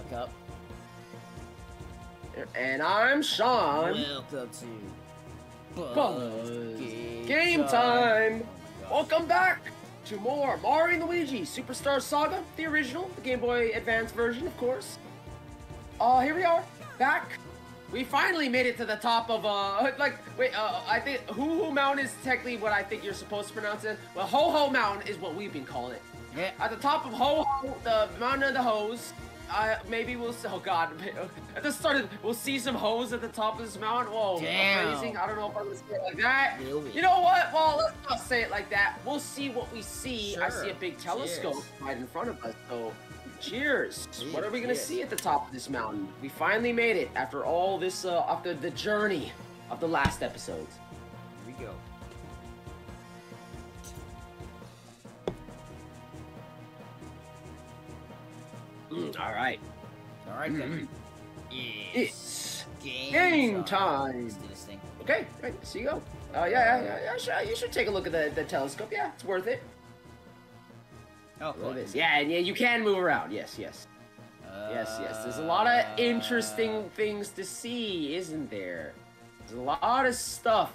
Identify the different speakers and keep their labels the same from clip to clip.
Speaker 1: I'm Cup.
Speaker 2: And I'm Sean.
Speaker 1: Welcome to
Speaker 2: Buzz Game Time.
Speaker 1: Oh
Speaker 2: Welcome back to more Mario and Luigi Superstar Saga, the original, the Game Boy Advance version, of course. Uh, here we are, back. We finally made it to the top of, uh, like, wait, uh, I think Hoo Hoo Mountain is technically what I think you're supposed to pronounce it. Well, Ho Ho Mountain is what we've been calling it.
Speaker 1: Yeah.
Speaker 2: At the top of Ho Ho, the mountain of the hose, uh, maybe we'll. Oh God! At the start, of, we'll see some hose at the top of this mountain. Whoa,
Speaker 1: Damn.
Speaker 2: amazing! I don't know if I'm gonna say it like that.
Speaker 1: We?
Speaker 2: You know what? Well, let's not say it like that. We'll see what we see. I see a big telescope
Speaker 1: Cheers.
Speaker 2: right in front of us. So, cheers!
Speaker 1: Cheers,
Speaker 2: What are we gonna
Speaker 1: cheers.
Speaker 2: see at the top of this mountain? We finally made it after all this, uh, after the journey of the last episodes.
Speaker 1: Here we go.
Speaker 2: Mm, all right,
Speaker 1: All right then.
Speaker 2: it's
Speaker 1: It's game,
Speaker 2: game time.
Speaker 1: Let's do this thing.
Speaker 2: Okay, right, so you go. Uh, yeah, yeah, yeah, yeah, sure, you should take a look at the, the telescope. Yeah, it's worth it.
Speaker 1: Oh,
Speaker 2: Well, it is. Yeah, and yeah, you can move around. Yes, yes. Yes, yes. There's a lot of interesting things to see, isn't there? There's a lot of stuff.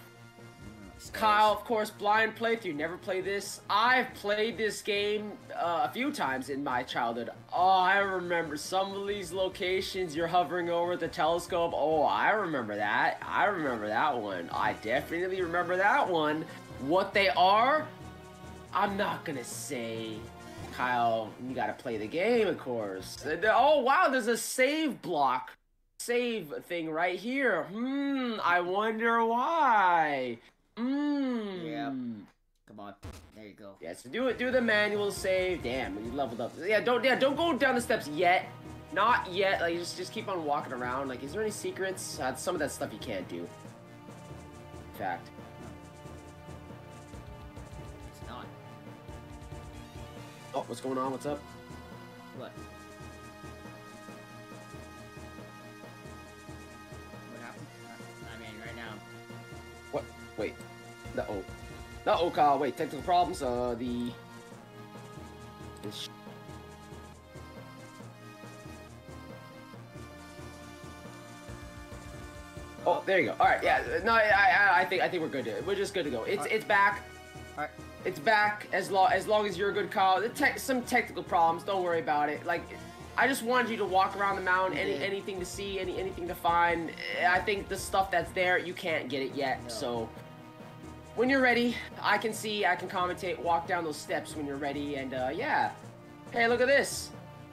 Speaker 2: Cyle, of course, blind playthrough. Never play this. I've played this game uh, a few times in my childhood. Oh, I remember some of these locations. You're hovering over the telescope. Oh, I remember that. I remember that one. I definitely remember that one. What they are, I'm not gonna say. Cyle, you gotta play the game, of course. Oh wow, there's a save block, save thing right here. Hmm, I wonder why. Hmm.
Speaker 1: Yep. Come on. There you go.
Speaker 2: Yeah, so do it. Do the manual save. Damn, you leveled up. Yeah, don't. Yeah, don't go down the steps yet. Not yet. Like just, just keep on walking around. Like, is there any secrets? Uh, some of that stuff you can't do. In fact.
Speaker 1: It's not.
Speaker 2: Oh, what's going on? What's up?
Speaker 1: What? What
Speaker 2: Oh, Cyle. Wait. Technical problems. Uh, the. Oh, there you go. All right, yeah. No, I, I, I think, I think we're good. To, we're just good to go. It's,
Speaker 1: Alright.
Speaker 2: it's back.
Speaker 1: Alright.
Speaker 2: It's back as long, as long as you're a good Cyle. The tech, some technical problems. Don't worry about it. Like, I just wanted you to walk around the mountain. Any, anything to see, any, anything to find. I think the stuff that's there, you can't get it yet.
Speaker 1: No.
Speaker 2: So, when you're ready, I can see, I can commentate, walk down those steps when you're ready, and uh, yeah. Hey, look at this.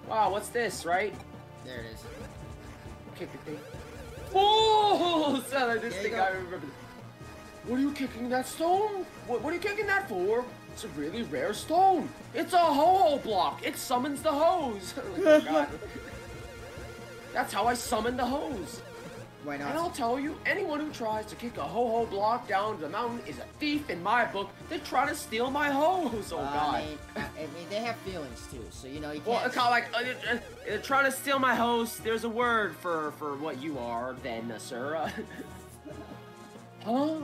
Speaker 2: Wow, what's this, right?
Speaker 1: There it is.
Speaker 2: Kick the thing. Oh, son,
Speaker 1: you
Speaker 2: thing
Speaker 1: go.
Speaker 2: I remember. What are you kicking that stone? What, what are you kicking that for? It's a really rare stone. It's a ho-ho block. It summons the hose. oh. That's how I summon the hose.
Speaker 1: Why
Speaker 2: And I'll tell you, anyone who tries to kick a ho-ho block down the mountain is a thief in my book. They're trying to steal my hose. Oh,
Speaker 1: Uh,
Speaker 2: God.
Speaker 1: I mean, I, mean, they have feelings too, so you know you
Speaker 2: Well,
Speaker 1: can't.
Speaker 2: it's kind of like uh, they're, they're trying to steal my host. There's a word for for what you are, then, uh, sir. huh?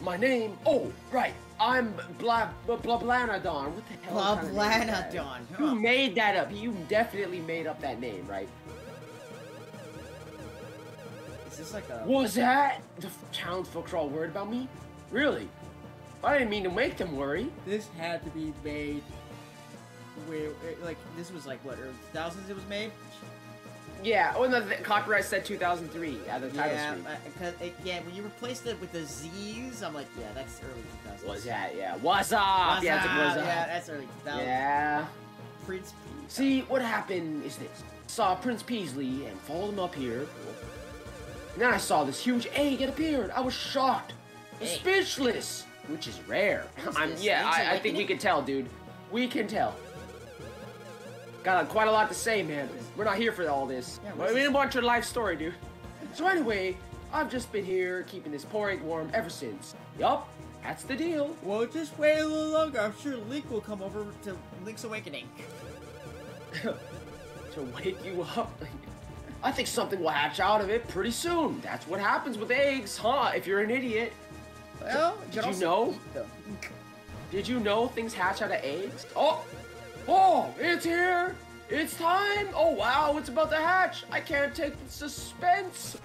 Speaker 2: My name? Oh, right. I'm Bla Bla Blanadon. What the hell? kind of name is that?
Speaker 1: Blablanadon.
Speaker 2: You made that up. You definitely made up that name, right?
Speaker 1: Is this like a?
Speaker 2: Was that the townsfolk are all worried about me? Really? I didn't mean to make them worry.
Speaker 1: This had to be made. Where, like, this was like what, early thousands? It was made.
Speaker 2: Yeah. Oh, no, the copyright said 2003 at the title
Speaker 1: Yeah,
Speaker 2: screen.
Speaker 1: uh, cause it, yeah. When you replaced it with the Z's, I'm like, yeah, that's early 2000s.
Speaker 2: Was that? Yeah. What's up?
Speaker 1: What's
Speaker 2: yeah, like, what's?
Speaker 1: Yeah, that's early 2000s.
Speaker 2: Yeah.
Speaker 1: Prince P.
Speaker 2: See, what happened is this. Saw Prince Peasley and followed him up here. And then I saw this huge egg it appeared. I was shocked. I was speechless. Which is rare. I'm, yeah, I, I think we can tell, dude. We can tell. Got quite a lot to say, man. We're not here for all this.
Speaker 1: Yeah,
Speaker 2: we didn't want your life story, dude. So anyway, I've just been here keeping this poor egg warm ever since. Yup, that's the deal.
Speaker 1: Well, just wait a little longer. I'm sure Link will come over to Link's Awakening.
Speaker 2: to wake you up. I think something will hatch out of it pretty soon. That's what happens with eggs, huh? If you're an idiot.
Speaker 1: Well,
Speaker 2: Did
Speaker 1: could
Speaker 2: you know? Did you know things hatch out of eggs? Oh! Oh, it's here! It's time! Oh wow, it's about to hatch! I can't take the suspense!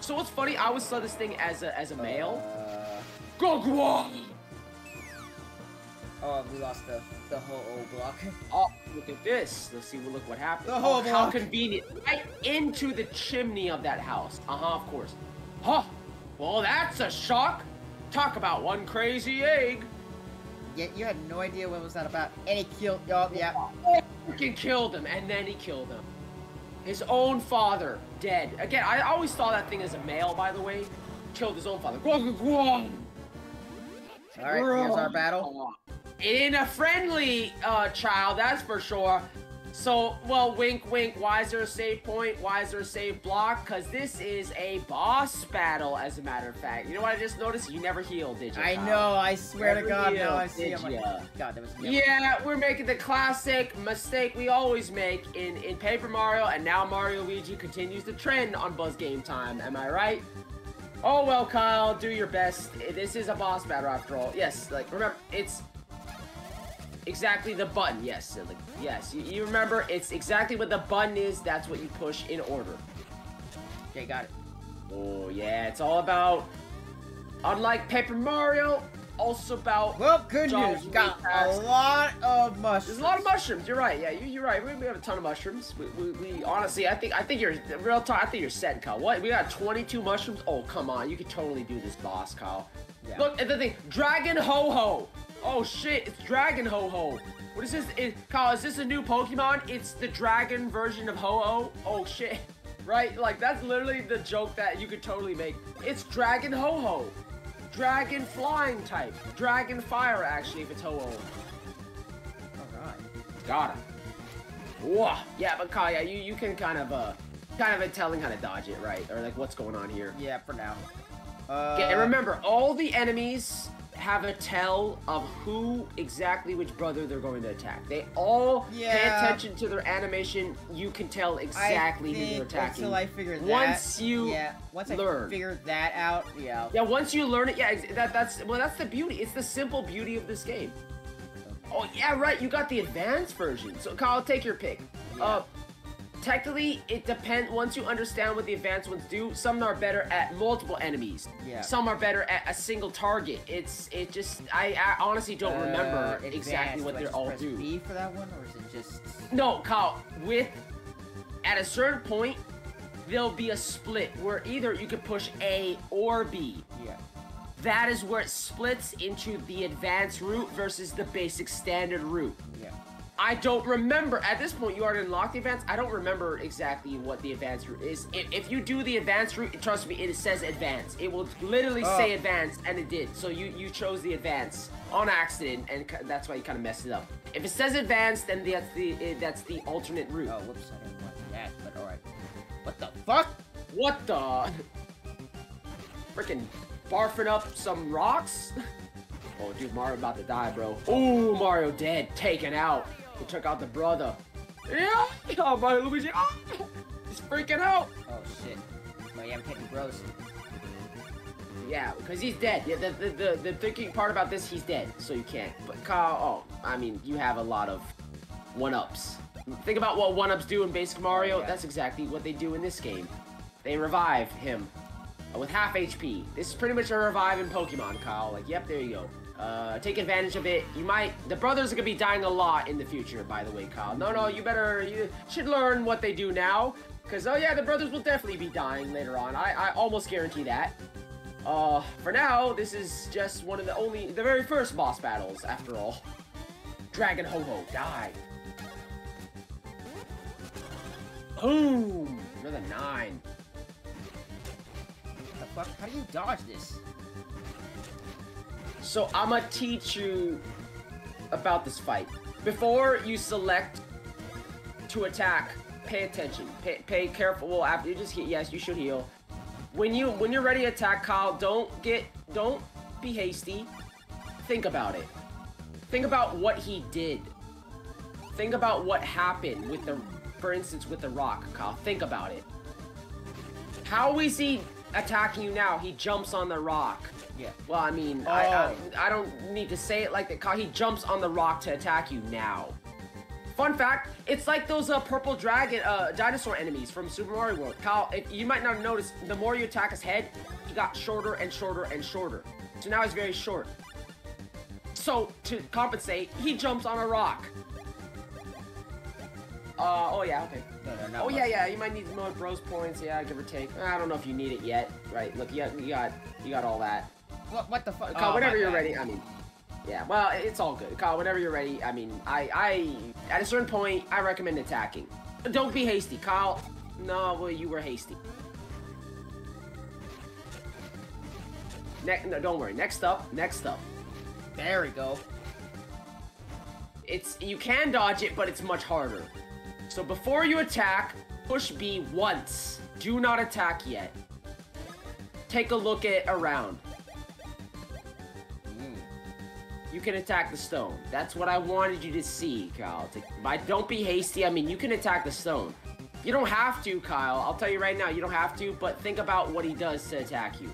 Speaker 2: So what's funny, I always saw this thing as a as a male.
Speaker 1: Uh! Oh, we lost the the whole old block.
Speaker 2: Oh, look at this. Let's see, look what happened.
Speaker 1: The
Speaker 2: oh,
Speaker 1: whole
Speaker 2: how convenient. Right into the chimney of that house. Uh-huh, of course. Huh. Well, that's a shock. Talk about one crazy egg.
Speaker 1: Yet you had no idea what was that about. And he killed. Oh, yeah.
Speaker 2: Freaking killed him, and then he killed him. His own father, dead. Again, I always saw that thing as a male, by the way. Killed his own father.
Speaker 1: All right, here's our battle.
Speaker 2: In a friendly uh, child, that's for sure. So, well, wink, wink. Why is there a save point? Why is there a save block? Because this is a boss battle, as a matter of fact. You know what I just noticed? You never healed, did you?
Speaker 1: I know. I swear to God,
Speaker 2: healed,
Speaker 1: now I see.
Speaker 2: did
Speaker 1: like. God, that was.
Speaker 2: Yeah, we're making the classic mistake we always make in, in Paper Mario, and now Mario Luigi continues the trend on Buzz Game Time. Am I right? Oh well, Cyle, do your best. This is a boss battle after all. Yes, like remember, it's exactly the button. Yes, like yes, you, you remember it's exactly what the button is. That's what you push in order.
Speaker 1: Okay, got it.
Speaker 2: Oh yeah, it's all about. Unlike Paper Mario, also about
Speaker 1: Well, good news. Got a lot of mushrooms.
Speaker 2: There's a lot of mushrooms. You're right. Yeah, you, you're right. We, we have a ton of mushrooms. We, we, we honestly, I think, I think you're real talk. I think you're set, Cyle. What? We got 22 mushrooms. Oh, come on. You could totally do this, boss, Cyle.
Speaker 1: Yeah.
Speaker 2: Look at the thing. Dragon Ho Ho. Oh shit! It's Dragon Ho Ho. What is this? Is, Cyle, is this a new Pokemon? It's the dragon version of Ho Ho. Oh shit! Right? Like that's literally the joke that you could totally make. It's Dragon Ho Ho. Dragon flying type. Dragon fire actually if it's Ho Ho.
Speaker 1: All right.
Speaker 2: Got him. Whoa. Yeah, but Cyle, yeah, you, you can kind of uh kind of a telling how to dodge it, right? Or like what's going on here.
Speaker 1: Yeah, for now. Uh,
Speaker 2: Okay, and remember, all the enemies have a tell of who exactly which brother they're going to attack. They all pay attention to their animation. You can tell exactly who they're attacking.
Speaker 1: Until I figure that.
Speaker 2: Once you
Speaker 1: yeah, once
Speaker 2: learn.
Speaker 1: I figure that out, yeah.
Speaker 2: Yeah, once you learn it, yeah, that that's well, that's the beauty. It's the simple beauty of this game. Oh yeah, right. You got the advanced version. So Cyle, take your pick. Uh, technically, it depends. Once you understand what the advanced ones do, some are better at multiple enemies.
Speaker 1: Yeah.
Speaker 2: Some are better at a single target. It's it just I, I honestly don't remember
Speaker 1: Uh,
Speaker 2: exactly what
Speaker 1: I
Speaker 2: they're all do.
Speaker 1: B for that one, or is it just?
Speaker 2: No, Cyle, with at a certain point, there'll be a split where either you can push A or B.
Speaker 1: Yeah.
Speaker 2: That is where it splits into the advanced route versus the basic standard route. I don't remember at this point. You already unlocked the advanced. I don't remember exactly what the advanced route is. If, if you do the advanced route, trust me, it says advanced. It will literally
Speaker 1: Oh.
Speaker 2: say advanced, and it did. So you you chose the advanced on accident, and that's why you kind of messed it up. If it says advanced, then that's the eh, that's the alternate route.
Speaker 1: Oh, whoops! I didn't want that, but all right. What the fuck?
Speaker 2: What the? Freaking barfing up some rocks? Oh, dude, Mario about to die, bro. Ooh, Mario dead, taken out. He took out the brother. Yeah, oh, Mario Luigi. Oh! he's freaking out.
Speaker 1: Oh shit! Oh yeah, I'm hitting bros.
Speaker 2: Yeah, because he's dead. Yeah, the, the, the, the thinking part about this, he's dead, so you can't. But Cyle, oh, I mean, you have a lot of one-ups. Think about what one-ups do in Basic Mario.
Speaker 1: Yeah.
Speaker 2: That's exactly what they do in this game. They revive him with half HP. This is pretty much a revive in Pokemon, Cyle. Like, yep, there you go. Uh, take advantage of it. You might. The brothers are gonna be dying a lot in the future, by the way, Cyle. No, no, you better. You should learn what they do now. Cause oh yeah, the brothers will definitely be dying later on. I, I almost guarantee that. Uh, for now, this is just one of the only, the very first boss battles, after all. Dragon Ho-Ho, die. Boom! Another nine.
Speaker 1: The fuck? How do you dodge this?
Speaker 2: So I'ma teach you about this fight. Before you select to attack, pay attention. Pay, pay careful. Well, after you just he- yes, you should heal. When you when you're ready to attack, Cyle, don't get don't be hasty. Think about it. Think about what he did. Think about what happened with the, for instance, with the rock, Cyle. Think about it. How is he attacking you now? He jumps on the rock.
Speaker 1: Yeah.
Speaker 2: Well, I mean, I,
Speaker 1: Oh.
Speaker 2: I I don't need to say it like that. He jumps on the rock to attack you now. Fun fact, it's like those uh, purple dragon, uh, dinosaur enemies from Super Mario World. Cyle, you might not notice, the more you attack his head, he got shorter and shorter and shorter. So now he's very short. So, to compensate, he jumps on a rock. Uh, oh yeah, okay.
Speaker 1: No, no,
Speaker 2: Oh yeah, yeah. You might need more bros points. Yeah, give or take. I don't know if you need it yet. Right? Look, you got, you got, you got all that.
Speaker 1: What, what the fuck?
Speaker 2: Cyle,
Speaker 1: Oh,
Speaker 2: whenever you're
Speaker 1: bad.
Speaker 2: ready. I mean, yeah. Well, it's all good. Cyle, whenever you're ready. I mean, I, I, at a certain point, I recommend attacking. Don't be hasty, Cyle. No, well, you were hasty. Ne- no, don't worry. Next up, next up.
Speaker 1: There we go.
Speaker 2: It's you can dodge it, but it's much harder. So before you attack, push B once. Do not attack yet. Take a look at around. You can attack the stone. That's what I wanted you to see, Cyle. By don't be hasty, I mean you can attack the stone. You don't have to, Cyle. I'll tell you right now, you don't have to, but think about what he does to attack you.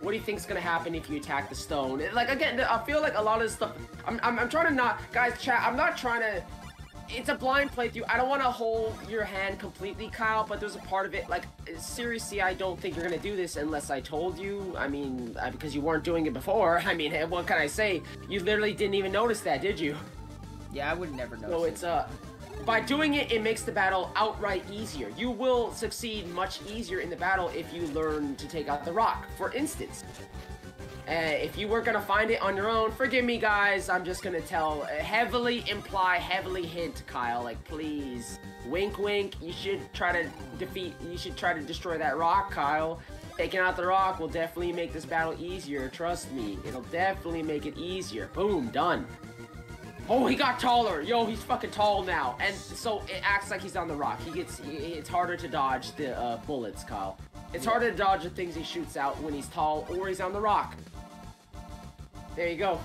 Speaker 2: What do you think's gonna happen if you attack the stone? Like again, I feel like a lot of stuff. I'm, I'm, I'm trying to not, guys, chat. I'm not trying to. It's a blind playthrough. I don't want to hold your hand completely, Cyle. But there's a part of it, like seriously, I don't think you're gonna do this unless I told you. I mean, because you weren't doing it before. I mean, what can I say? You literally didn't even notice that, did you?
Speaker 1: Yeah, I would never know.
Speaker 2: So it's uh by doing it it makes the battle outright easier. You will succeed much easier in the battle if you learn to take out the rock. For instance, uh, if you were gonna find it on your own, forgive me guys, I'm just gonna tell, uh, heavily imply, heavily hint, Cyle, like please, wink wink, you should try to defeat, you should try to destroy that rock, Cyle. Taking out the rock will definitely make this battle easier, trust me. It'll definitely make it easier. Boom, done. Oh, he got taller. Yo, he's fucking tall now. And so it acts like he's on the rock. He gets, it's harder to dodge the uh, bullets, Cyle. It's harder to dodge the things he shoots out when he's tall or he's on the rock. There you go.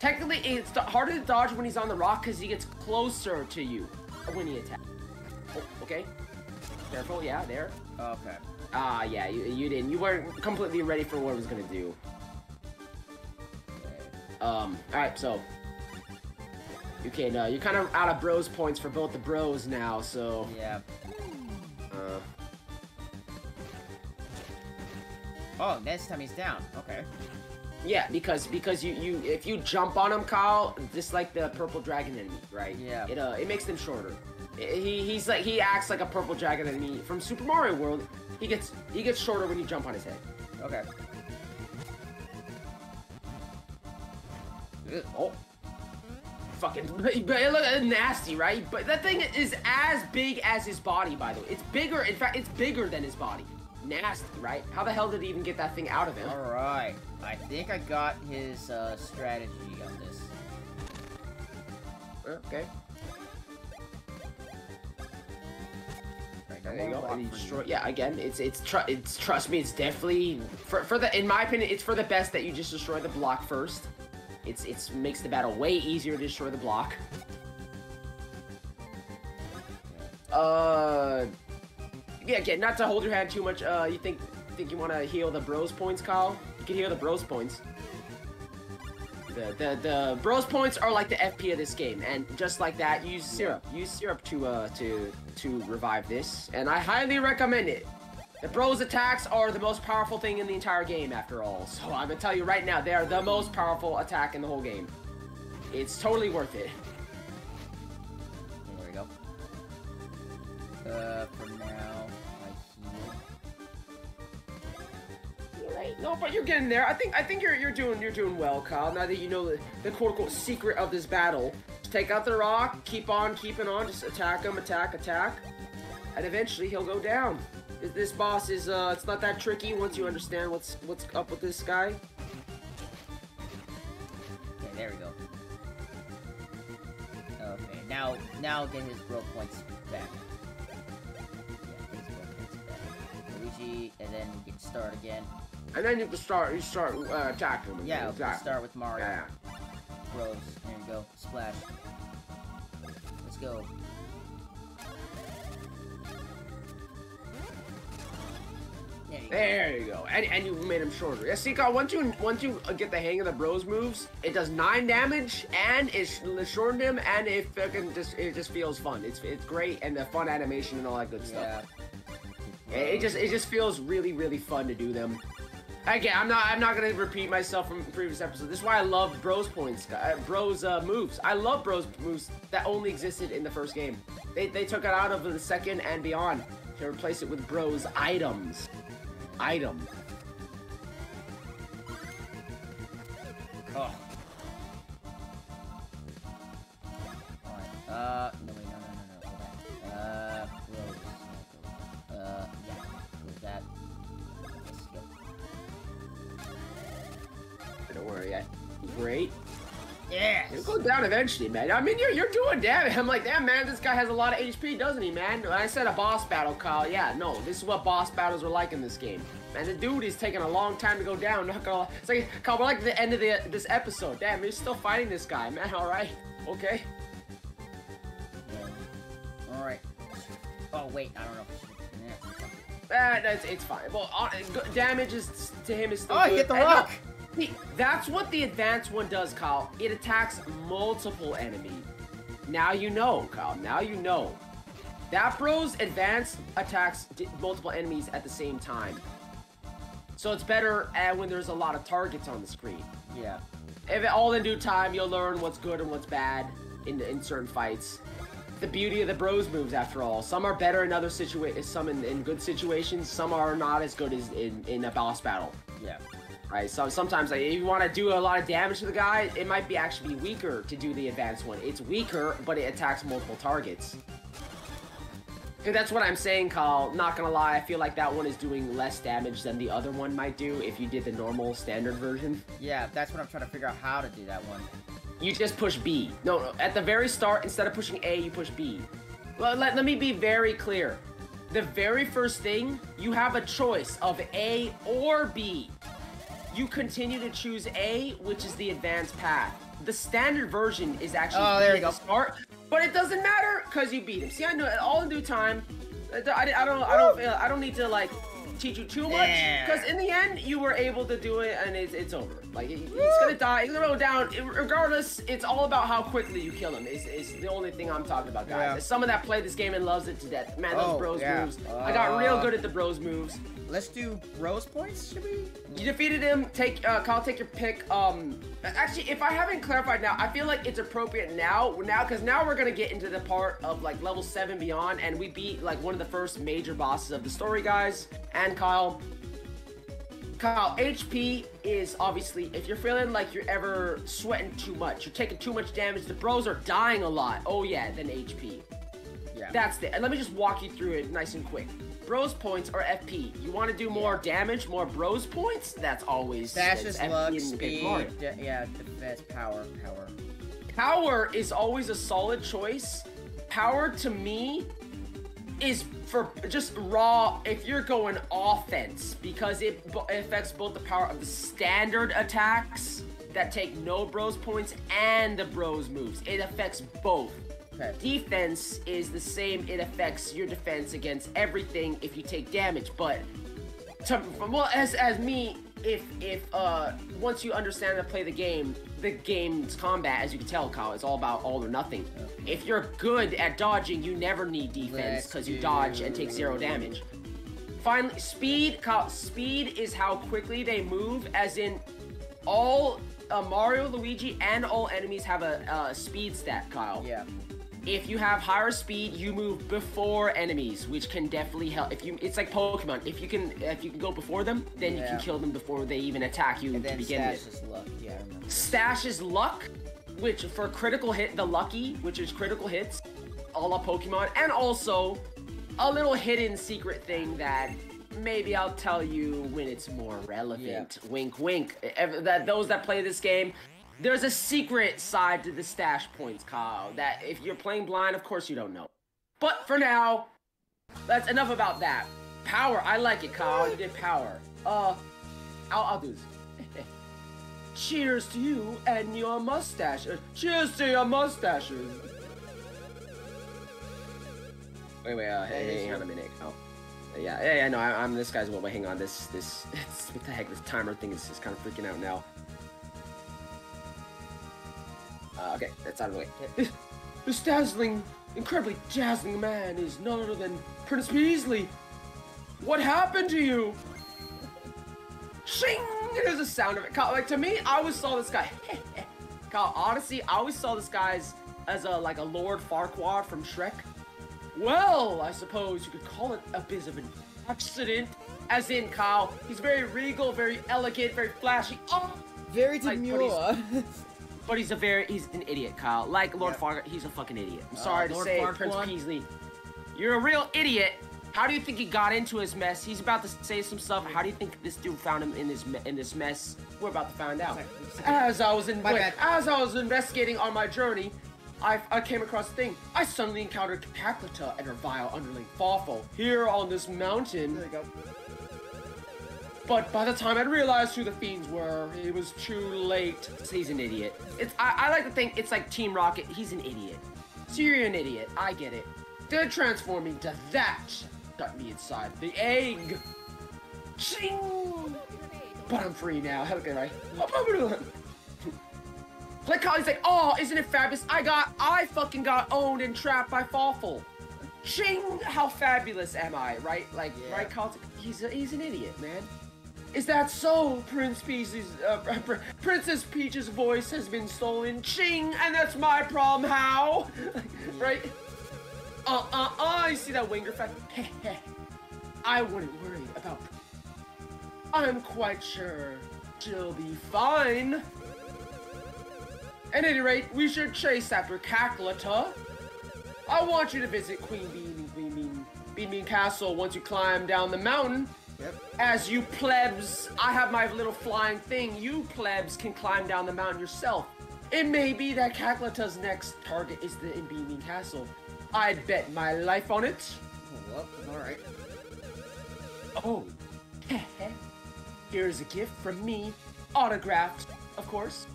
Speaker 2: Technically, it's harder to dodge when he's on the rock because he gets closer to you when he attacks. Oh, okay. Careful, yeah, there.
Speaker 1: okay.
Speaker 2: Ah, yeah, you, you didn't. You weren't completely ready for what it was gonna do. Um, alright, so. Can, uh, you're kind of out of bros points for both the bros now, so.
Speaker 1: Yeah.
Speaker 2: Uh,
Speaker 1: Oh, next time he's down. Okay.
Speaker 2: yeah, because because you you if you jump on him, Cyle, just like the purple dragon enemy, right?
Speaker 1: Yeah.
Speaker 2: It uh it makes them shorter. He he's like he acts like a purple dragon enemy from Super Mario World. He gets he gets shorter when you jump on his head.
Speaker 1: Okay.
Speaker 2: Ugh, Oh. Fucking, but it look uh, nasty, right? But that thing is as big as his body, by the way. It's bigger. In fact, it's bigger than his body. Nasty, right? How the hell did he even get that thing out of him?
Speaker 1: All right. I think I got his uh, strategy on this.
Speaker 2: Okay. There you go.
Speaker 1: walk
Speaker 2: And he
Speaker 1: for you.
Speaker 2: destroy. Yeah, again, it's it's tr- it's trust me, it's definitely for for the in my opinion, it's for the best that you just destroy the block first. It's it's makes the battle way easier to destroy the block. Uh, yeah, again, not to hold your hand too much. Uh, you think think you want to heal the bros points, Cyle? You can heal the bros points. The, the the bros points are like the FP of this game, and just like that, use syrup. Use syrup to uh to to revive this, and I highly recommend it. The bros attacks are the most powerful thing in the entire game, after all. So I'm gonna tell you right now, they are the most powerful attack in the whole game. It's totally worth it.
Speaker 1: There we go. Uh, for now.
Speaker 2: Right. No, but you're getting there. I think I think you're you're doing you're doing well, Cyle. Now that you know the, the quote unquote secret of this battle, just take out the rock, keep on keeping on, just attack him, attack, attack, and eventually he'll go down. This- boss is uh, it's not that tricky once you understand what's what's up with this guy.
Speaker 1: Okay, there we go. Okay, now now get his bro points back. Yeah, his bro points back. Luigi, and then we can start again.
Speaker 2: And then you can start you start uh, attacking him.
Speaker 1: Yeah, let's start with Mario.
Speaker 2: Yeah.
Speaker 1: Bros. There you go. Splash. Let's go. There you
Speaker 2: There you go. And, and you made him shorter. Yeah, see, Cyle, once you once you get the hang of the bros moves, it does nine damage and it shortened him, and it fucking just it just feels fun. It's it's great and the fun animation and all that good stuff. Yeah. It, it just it just feels really really fun to do them. Again, I'm not I'm not gonna repeat myself from previous episodes. This is why I love Bros points, uh, Bros uh, moves. I love Bros moves that only existed in the first game. They they took it out of the second and beyond to replace it with Bros items item.
Speaker 1: Oh.
Speaker 2: Down eventually, man. I mean, you're, you're doing damage. I'm like, damn, man, this guy has a lot of HP, doesn't he, man? I said a boss battle, Cyle, yeah, no, this is what boss battles are like in this game. Man, the dude is taking a long time to go down. Not gonna, it's like, Cyle, we're like the end of the this episode. Damn, you're still fighting this guy, man. All right, okay.
Speaker 1: All right. Oh wait, I don't know.
Speaker 2: Uh, that's it's fine. Well, uh, damage is to him is still
Speaker 1: oh,
Speaker 2: good.
Speaker 1: hit the rock.
Speaker 2: That's what the advanced one does, Cyle. It attacks multiple enemies. Now you know, Cyle. Now you know. That bro's advanced attacks multiple enemies at the same time. So it's better uh, when there's a lot of targets on the screen.
Speaker 1: Yeah.
Speaker 2: If all in due time, you'll learn what's good and what's bad in, in certain fights. The beauty of the bros moves, after all. Some are better in other situations, some in, in good situations, some are not as good as in, in a boss battle.
Speaker 1: Yeah
Speaker 2: right? So sometimes like, if you want to do a lot of damage to the guy, it might be actually weaker to do the advanced one. It's weaker, but it attacks multiple targets. And that's what I'm saying, Cyle. Not gonna lie, I feel like that one is doing less damage than the other one might do if you did the normal standard version.
Speaker 1: Yeah, that's what I'm trying to figure out how to do that one.
Speaker 2: You just push B. No, no, at the very start, instead of pushing A, you push B. Well, let, let me be very clear. The very first thing, you have a choice of A or B you continue to choose A, which is the advanced path. The standard version is actually
Speaker 1: oh, there you go.
Speaker 2: start, but it doesn't matter because you beat him. See, I know it all in due time. I, I, don't, I don't, I don't need to like teach you too much because in the end you were able to do it and it's, it's over like he's gonna die he's gonna go down regardless it's all about how quickly you kill him is, is the only thing i'm talking about guys yeah. someone that played this game and loves it to death man those oh, bros yeah. moves uh, i got real good at the bros moves
Speaker 1: let's do bros points should we
Speaker 2: you defeated him take uh cyle take your pick um actually if i haven't clarified now i feel like it's appropriate now now because now we're gonna get into the part of like level 7 beyond and we beat like one of the first major bosses of the story guys and Cyle. Cyle, HP is obviously, if you're feeling like you're ever sweating too much, you're taking too much damage, the bros are dying a lot. Oh yeah, then HP. Yeah. That's it. And let me just walk you through it nice and quick. Bros points are FP. You want to do more yeah. damage, more bros points? That's always
Speaker 1: Dash is luck, speed, yeah, power, power.
Speaker 2: Power is always a solid choice. Power to me is for just raw if you're going offense because it affects both the power of the standard attacks that take no bros points and the bros moves. It affects both. Okay. Defense is the same. It affects your defense against everything if you take damage. But to, well, as as me, if if uh once you understand how to play the game, the game's combat, as you can tell, Cyle, is all about all or nothing. If you're good at dodging, you never need defense because you dodge and take zero damage. Finally, speed, Cyle, speed is how quickly they move, as in all uh, Mario, Luigi, and all enemies have a uh, speed stat, Cyle.
Speaker 1: Yeah.
Speaker 2: If you have higher speed, you move before enemies, which can definitely help. If you, it's like Pokemon. If you can, if you can go before them, then yeah. you can kill them before they even attack you
Speaker 1: and
Speaker 2: to begin
Speaker 1: with. Stache is luck. Yeah, I remember.
Speaker 2: Stache is luck, which for critical hit, the lucky, which is critical hits, a la Pokemon, and also a little hidden secret thing that maybe I'll tell you when it's more relevant. Yeah. Wink, wink. That those that play this game there's a secret side to the Stache points, Cyle, that if you're playing blind, of course you don't know. But for now, that's enough about that. Power, I like it, Cyle. You did power. Uh, I'll, I'll do this. Cheers to you and your mustache. Uh, cheers to your mustaches. Wait, wait, uh, hey, hang on a minute, Cyle. Yeah, yeah, yeah. No, I, am this guy's. Well, wait, hang on. This, this, what the heck? This timer thing is just kind of freaking out now. Uh, okay, that's out of the way. This dazzling, incredibly dazzling man is none other than Prince Peasley. What happened to you? Shing! There's a sound of it. Like to me, I always saw this guy. Cyle, Odyssey, I always saw this guy as, as a like a Lord Farquaad from Shrek. Well, I suppose you could call it a bit of an accident. As in, Cyle, he's very regal, very elegant, very flashy. Oh,
Speaker 1: very demure.
Speaker 2: Like, but, he's, a very he's an idiot, Cyle. Like Lord yep. Farquaad, he's a fucking idiot. I'm uh, sorry to say, Farquaad. Prince Peasley, you're a real idiot. How do you think he got into his mess? He's about to say some stuff. How do you think this dude found him in this in this mess? We're about to find out. As I was in wait, as I was investigating on my journey, I, I came across a thing. I suddenly encountered Cackletta and her vile underling Fawful here on this mountain.
Speaker 1: There you go.
Speaker 2: But by the time I realized who the fiends were, it was too late. He's an idiot. It's I, I like to think it's like Team Rocket. He's an idiot. So you're an idiot. I get it. They're transforming to that got me inside the egg. Ching! But I'm free now. Okay, right? Like Kylie's like, oh, isn't it fabulous? I got, I fucking got owned and trapped by Fawful. Ching! How fabulous am I, right? Like, yeah. right? Like, he's a, he's an idiot, man. Is that so? Prince Peach's, uh, Princess Peach's voice has been stolen. Ching! And that's my problem. How? right? Uh, uh, uh, you see that winger fact? I wouldn't worry about. I'm quite sure she'll be fine. At any rate, we should chase after Cackletta. I want you to visit Queen Bean Bean Bean Bean Bean Castle once you climb down the mountain.
Speaker 1: Yep.
Speaker 2: As you plebs, I have my little flying thing. You plebs can climb down the mountain yourself. It may be that Cackletta's next target is the Bean Castle. I'd bet my life on it.
Speaker 1: Well, alright.
Speaker 2: Oh. Here's a gift from me. Autographed, of course.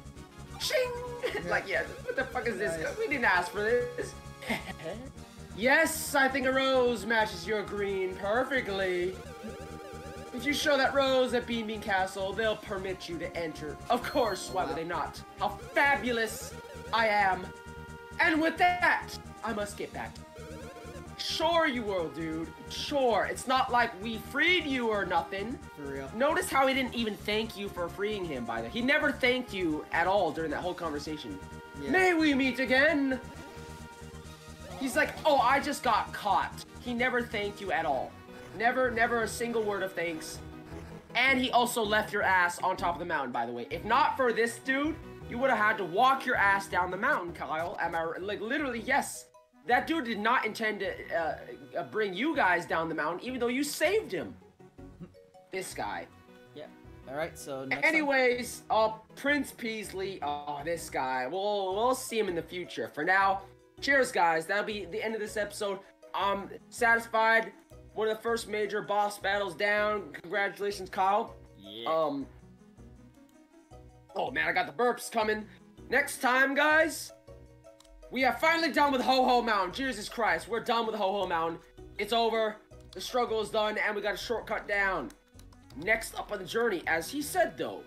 Speaker 2: Shing! like, yeah, what the fuck is this? Nice. We didn't ask for this. yes, I think a rose matches your green perfectly. If you show that rose at Bean Bean Castle, they'll permit you to enter. Of course, why would they not? How fabulous I am. And with that, I must get back. Sure you will, dude. Sure. It's not like we freed you or nothing.
Speaker 1: For real.
Speaker 2: Notice how he didn't even thank you for freeing him, by the way. He never thanked you at all during that whole conversation. Yeah. May we meet again? He's like, oh, I just got caught. He never thanked you at all. Never, never a single word of thanks. And he also left your ass on top of the mountain, by the way. If not for this dude, you would have had to walk your ass down the mountain, Cyle. Am I, like, literally, yes. That dude did not intend to uh, uh, bring you guys down the mountain, even though you saved him. this guy.
Speaker 1: Yeah. All right. So.
Speaker 2: Anyways, uh, Prince Peasley. Oh, this guy. We'll we'll see him in the future. For now, cheers, guys. That'll be the end of this episode. I'm satisfied. One of the first major boss battles down. Congratulations, Cyle.
Speaker 1: Yeah.
Speaker 2: Um. Oh man, I got the burps coming. Next time, guys, we are finally done with Ho Ho Mountain. Jesus Christ, we're done with Ho Ho Mountain. It's over. The struggle is done, and we got a shortcut down. Next up on the journey, as he said though,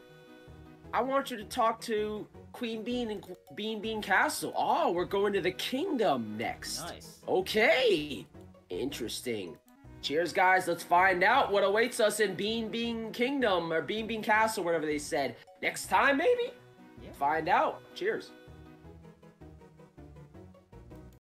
Speaker 2: I want you to talk to Queen Bean and Bean Bean Castle. Oh, we're going to the kingdom next.
Speaker 1: Nice.
Speaker 2: Okay. Interesting. Cheers, guys. Let's find out what awaits us in Bean Bean Kingdom or Bean Bean Castle, whatever they said. Next time, maybe? Yeah. Find out. Cheers.